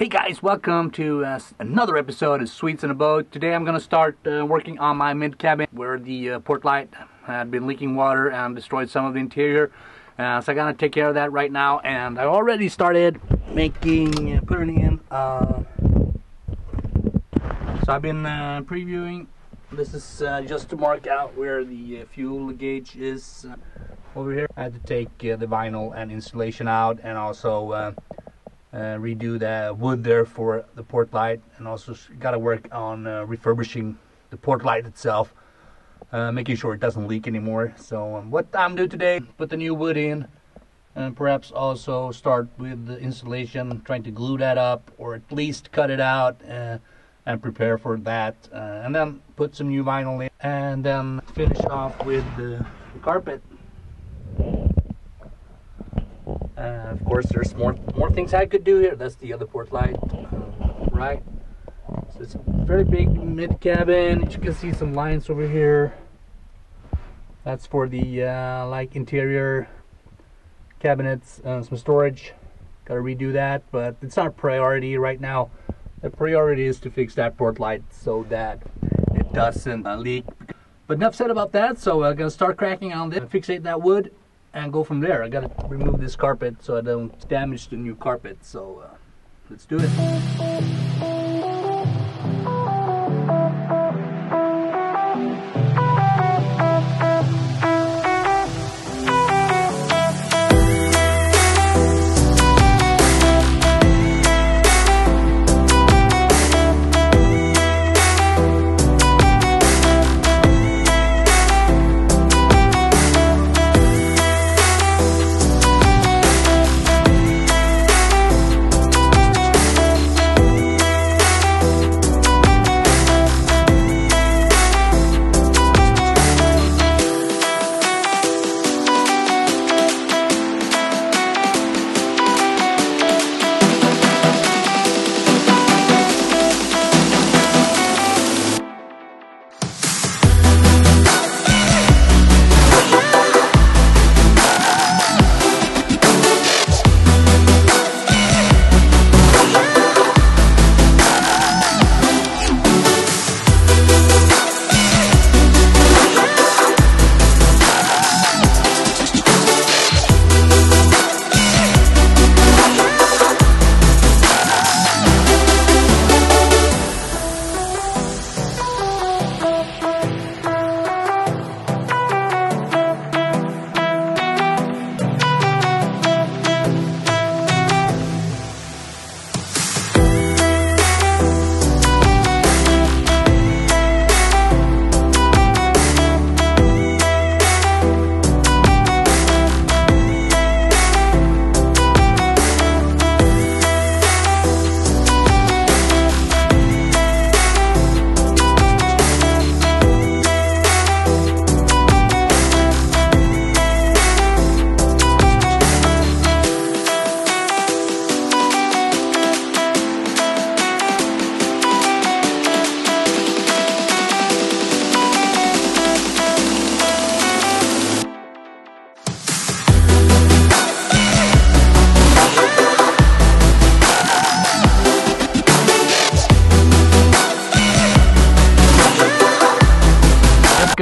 Hey guys, welcome to uh, another episode of Sweets in a Boat. Today I'm going to start uh, working on my mid cabin where the uh, port light had been leaking water and destroyed some of the interior. Uh, so I gotta take care of that right now and I already started making, uh, putting in. Uh, so I've been previewing. This is just to mark out where the fuel gauge is over here. I had to take the vinyl and insulation out and also uh, redo the wood there for the port light and also got to work on uh, refurbishing the port light itself uh, making sure it doesn't leak anymore. So um, what I'm doing today put the new wood in and perhaps also start with the insulation trying to glue that up or at least cut it out uh, and prepare for that uh, and then put some new vinyl in and then finish off with the carpet uh, of course, there's more more things I could do here. That's the other port light, uh, right? So it's a very big mid cabin. You can see some lines over here. That's for the uh, like interior cabinets, uh, some storage. Got to redo that, but it's not a priority right now. The priority is to fix that port light so that it doesn't uh, leak. But enough said about that. So I'm gonna start cracking on this, fixate that wood, and go from there. I gotta remove this carpet so I don't damage the new carpet. So uh, let's do it.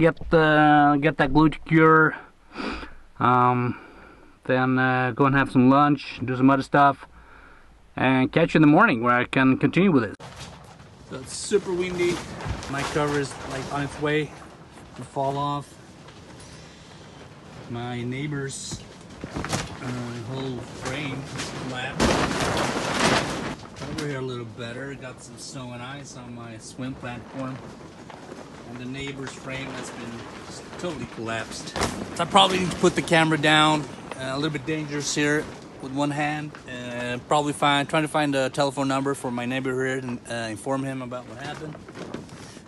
Get the get that glue to cure. Um, then uh, go and have some lunch, do some other stuff, and catch you in the morning where I can continue with this. So it's super windy. My cover is like on its way to fall off. My neighbor's uh, whole frame collapsed. Over here a little better. Got some snow and ice on my swim platform. And the neighbor's frame that's been totally collapsed. So I probably need to put the camera down. Uh, a little bit dangerous here with one hand. Uh, probably find trying to find a telephone number for my neighbor here and uh, inform him about what happened.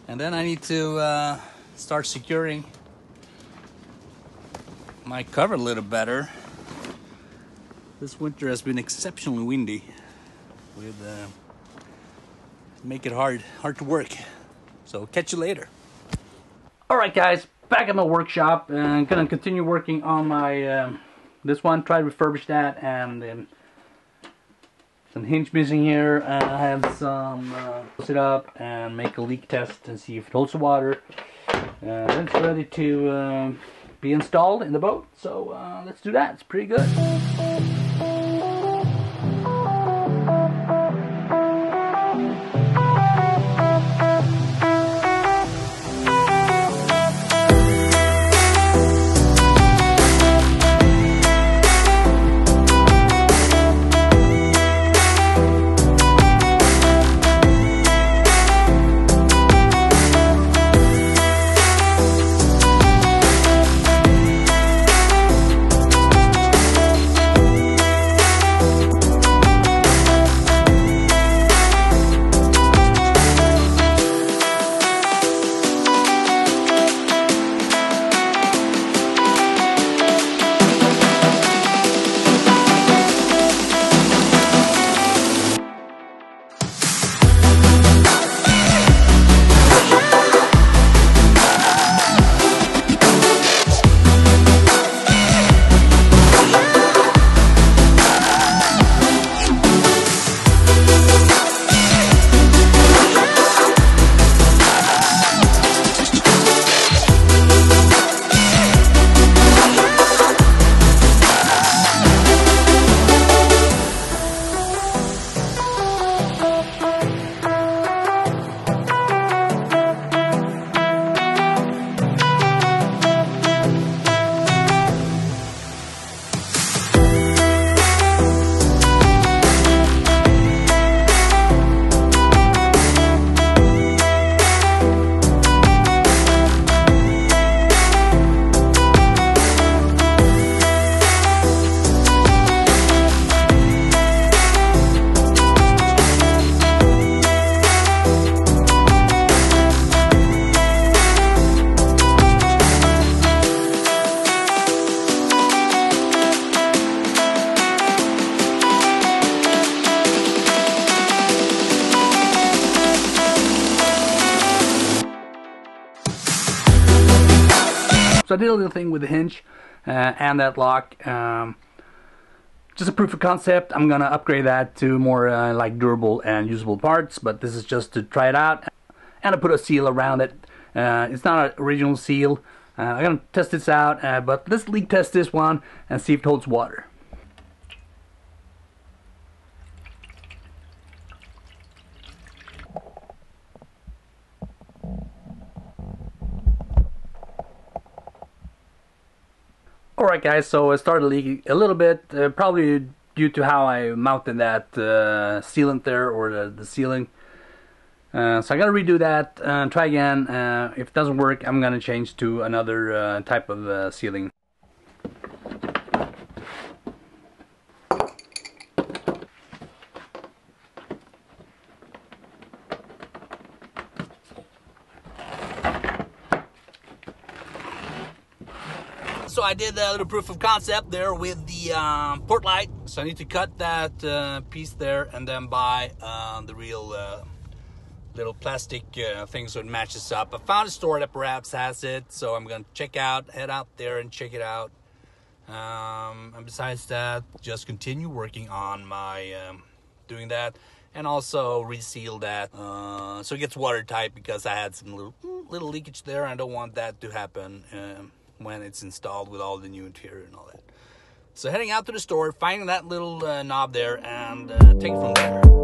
And then I need to uh, start securing my cover a little better. This winter has been exceptionally windy. With uh, make it hard hard to work. So catch you later. All right, guys, back at my workshop and I'm gonna continue working on my um, this one. Try to refurbish that and um, some hinge missing here. And I have some uh, close it up and make a leak test and see if it holds the water. Uh, it's ready to uh, be installed in the boat so uh, let's do that. It's pretty good So I did a little thing with the hinge uh, and that lock. Um, just a proof of concept. I'm gonna upgrade that to more uh, like durable and usable parts, but this is just to try it out. And I put a seal around it. Uh, it's not an original seal. Uh, I'm gonna test this out, uh, but let's leak test this one and see if it holds water. Alright guys, so it started leaking a little bit, uh, probably due to how I mounted that uh, sealant there, or the, the sealing. Uh, so I gotta redo that, uh, try again, uh, if it doesn't work I'm gonna change to another uh, type of sealing. So I did a little proof of concept there with the um, port light. So I need to cut that uh, piece there and then buy uh, the real uh, little plastic uh, thing so it matches up. I found a store that perhaps has it, so I'm gonna check out, head out there and check it out. Um, and besides that, just continue working on my um, doing that and also reseal that uh, so it gets watertight because I had some little little leakage there. I don't want that to happen. Um, when it's installed with all the new interior and all that. So heading out to the store, finding that little uh, knob there, and uh, take it from there.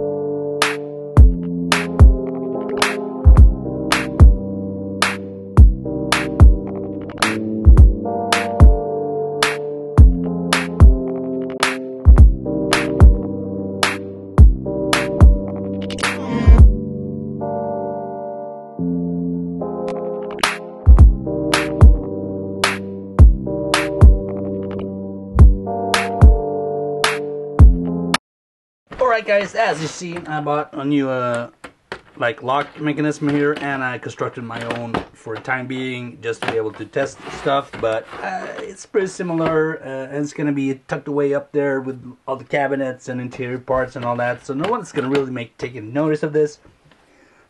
Guys, as you see, I bought a new uh, like lock mechanism here and I constructed my own for the time being just to be able to test stuff but uh, it's pretty similar uh, and it's gonna be tucked away up there with all the cabinets and interior parts and all that so no one's gonna really make taking notice of this.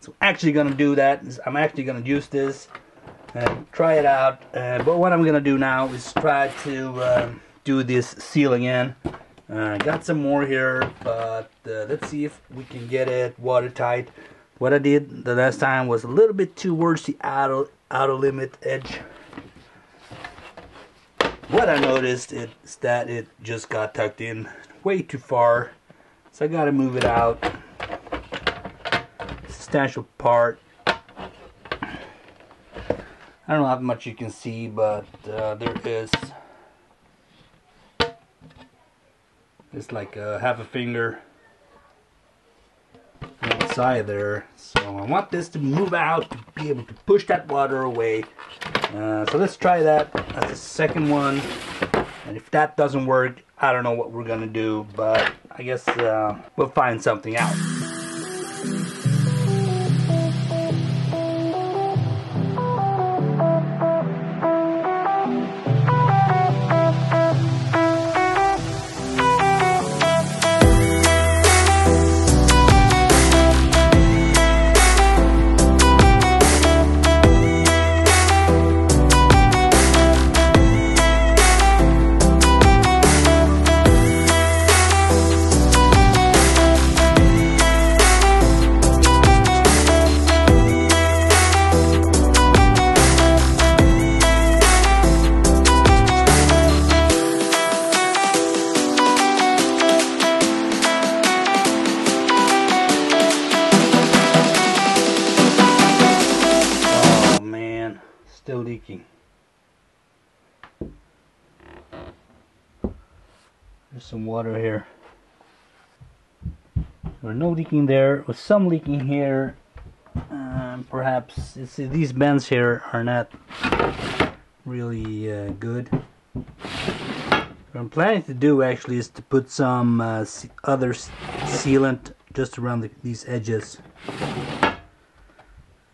So I'm actually gonna do that I'm actually gonna use this and try it out uh, but what I'm gonna do now is try to um, do this sealing in Uh, got some more here, but uh, let's see if we can get it watertight. What I did the last time was a little bit towards the outer, outer limit edge. What I noticed is that it just got tucked in way too far. So I gotta move it out. Substantial part. I don't know how much you can see, but uh, there is it's like a half a finger inside there. So I want this to move out to be able to push that water away. Uh, so let's try that. That's the second one. And if that doesn't work, I don't know what we're gonna do, but I guess uh, we'll find something out. Water here. There's no leaking there, with some leaking here. Um, perhaps these bends here are not really uh, good. What I'm planning to do actually is to put some uh, other sealant just around the, these edges.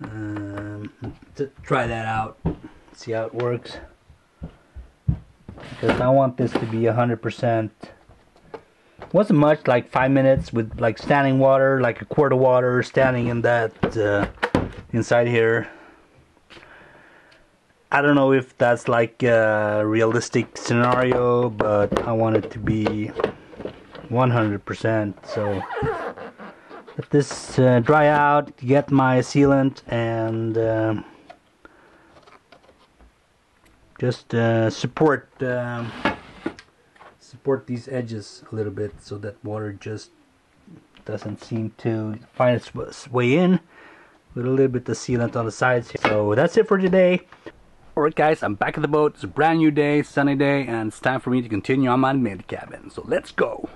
Um, to try that out, see how it works. Because I want this to be hundred percent. Wasn't much, like five minutes with like standing water, like a quart of water standing in that uh, inside here. I don't know if that's like a realistic scenario, but I want it to be 100%. So let this uh, dry out, get my sealant, and um just uh, support um, support these edges a little bit so that water just doesn't seem to find its way in with a little bit of sealant on the sides here. so that's it for today. Alright guys I'm back at the boat. It's a brand new day sunny day and it's time for me to continue on my mid cabin. So let's go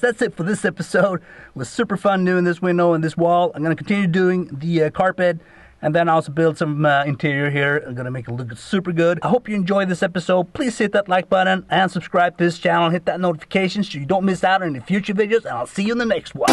that's it for this episode. It was super fun doing this window and this wall. I'm going to continue doing the uh, carpet and then also build some uh, interior here. I'm gonna make it look super good. I hope you enjoyed this episode. Please hit that like button and subscribe to this channel. Hit that notification so you don't miss out on any future videos. And I'll see you in the next one.